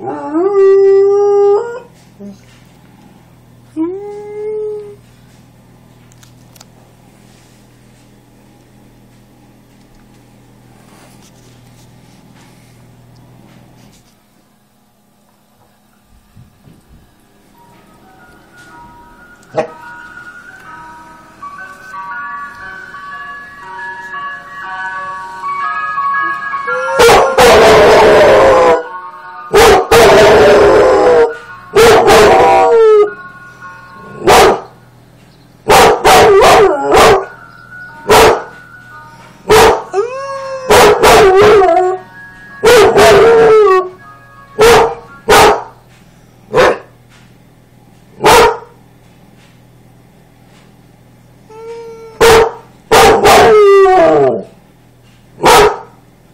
음.